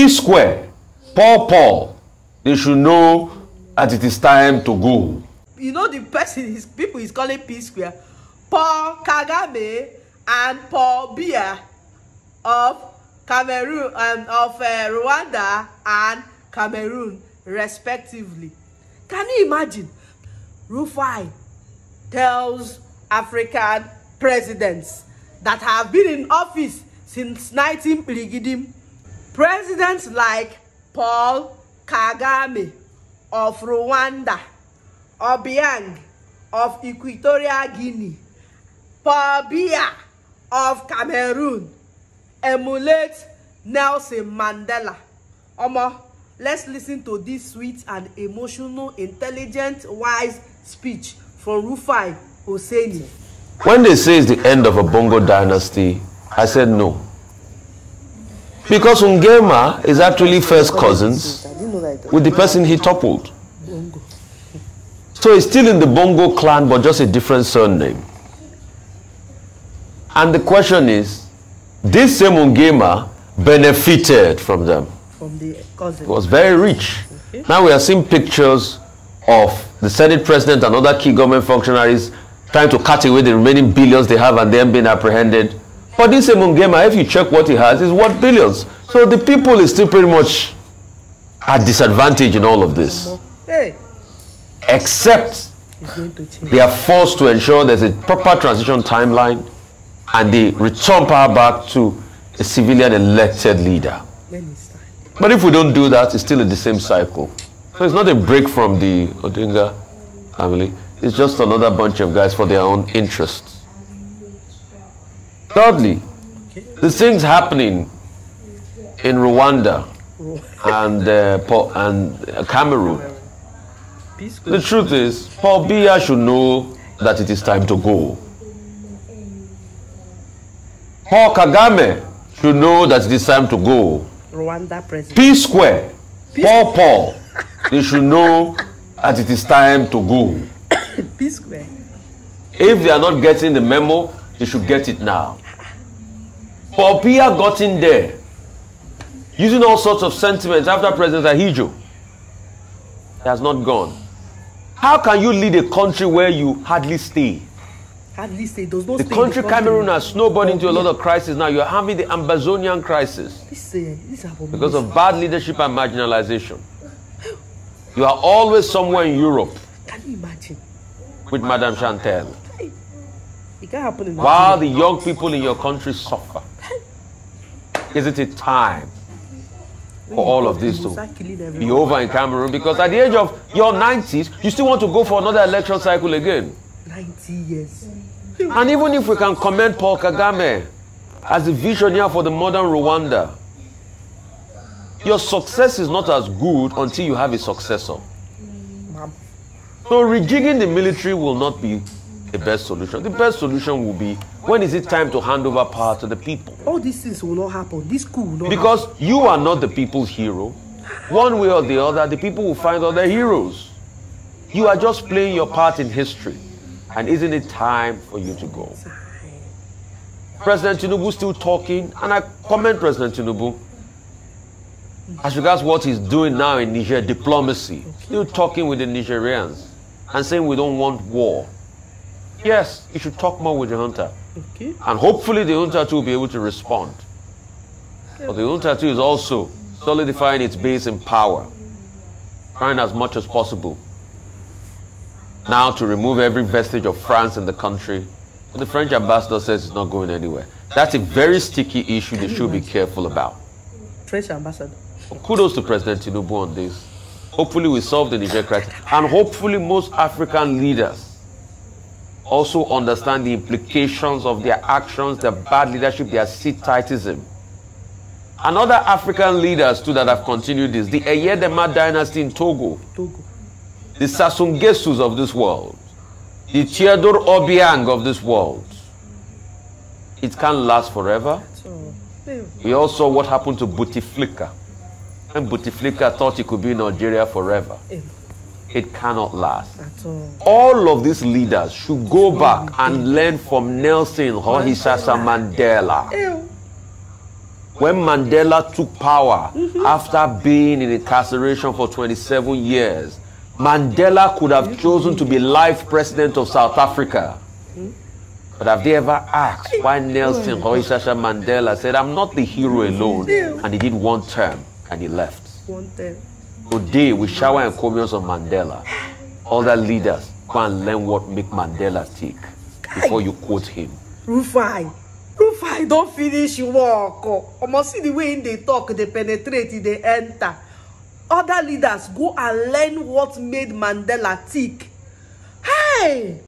P Square, Paul Paul, they should know that it is time to go. you know the person is people is calling p square. Paul kagame and paul biya of cameroon um, of uh, rwanda and cameroon respectively. Can you imagine? Rufai tells african presidents that have been in office since 19 Pirigidim presidents like paul kagame of rwanda obiang of equatorial guinea paul biya of cameroon emulate nelson mandela omo let's listen to this sweet and emotional intelligent wise speech from rufai oseni. When they say it's the end of a Bongo dynasty, I said no. Because Nguema is actually first cousins with the person he toppled. So he's still in the Bongo clan, but just a different surname. And the question is, this same Nguema benefited from them. from the cousin. Was very rich. Now we are seeing pictures of the Senate president and other key government functionaries trying to cut away the remaining billions they have and then being apprehended. But this Mungema, if you check what he has, is worth billions. So the people is still pretty much at disadvantage in all of this. hey Except it's going to change. they are forced to ensure there's a proper transition timeline and they return power back to a civilian elected leader. when it's time. But if we don't do that, it's still in the same cycle. So it's not a break from the Odinga family. It's just another bunch of guys for their own interests. Thirdly, the things happening in Rwanda and, uh, and uh, Cameroon. peace The truth is, Paul Biya should know that it is time to go. Paul Kagame should know that it is time to go. rwanda president. P Square, Paul Paul, they should know that it is time to go. peace square. If they are not getting the memo, they should get it now. Biya got in there using all sorts of sentiments after President Ahidjo. He has not gone. How can you lead a country where you hardly stay? Hardly stay. does not The stay country in Cameroon has snowballed into a lot of crisis now. You're having the Ambazonian crisis. this uh, this because of bad leadership and marginalization. You are always somewhere in Europe can you imagine. with Madame Chantal, it can happen in while the young people in your country suffer. Is it a time for all of this to be over in Cameroon? Because at the age of your 90s, you still want to go for another election cycle again. 90 years. And even if we can commend Paul Kagame as a visionary for the modern Rwanda, your success is not as good until you have a successor. So rejigging the military will not be the best solution. The best solution will be when is it time to hand over power to the people? All these things will not happen. This school will not Because you are not the people's hero. One way or the other, the people will find other heroes. You are just playing your part in history. And isn't it time for you to go? President Tinubu still talking, and I commend President Tinubu as regards what he's doing now in Niger, diplomacy. Still talking with the Nigerians and saying we don't want war. Yes, you should talk more with the happen. Okay. And hopefully the junta too will be able to respond. But the junta too is also solidifying its base in power, trying as much as possible now to remove every vestige of France in the country. But the French ambassador says it's not going anywhere. That's a very sticky issue they should be careful about. French ambassador. Kudos to President Tinubu on this. Hopefully we solve the Niger crisis. And hopefully most African leaders also understand the implications of their actions, their bad leadership, their seat-tightism. And other African leaders too that have continued this. The Eyadema dynasty in Togo, Togo. the Sassou Nguessos of this world, the Theodore Obiang of this world. It can't last forever. We all saw what happened to Bouteflika. And Bouteflika thought he could be in Nigeria forever. It cannot last. all. All of these leaders should go back and learn from Nelson Rolihlahla Mandela. Ew. when Mandela took power after being in incarceration for 27 years, Mandela could have chosen to be life president of South Africa. But have they ever asked why Nelson Rolihlahla Mandela said, I'm not the hero alone, and he did one term and he left? One time. Today, we shower encomiums on Mandela. Other leaders go and learn what make Mandela tick before you quote him. Rufai. Rufai don finish work. oh. Omo see the way im dey talk, dey penetrate, dey enter. Other leaders go and learn what made Mandela tick. Hey!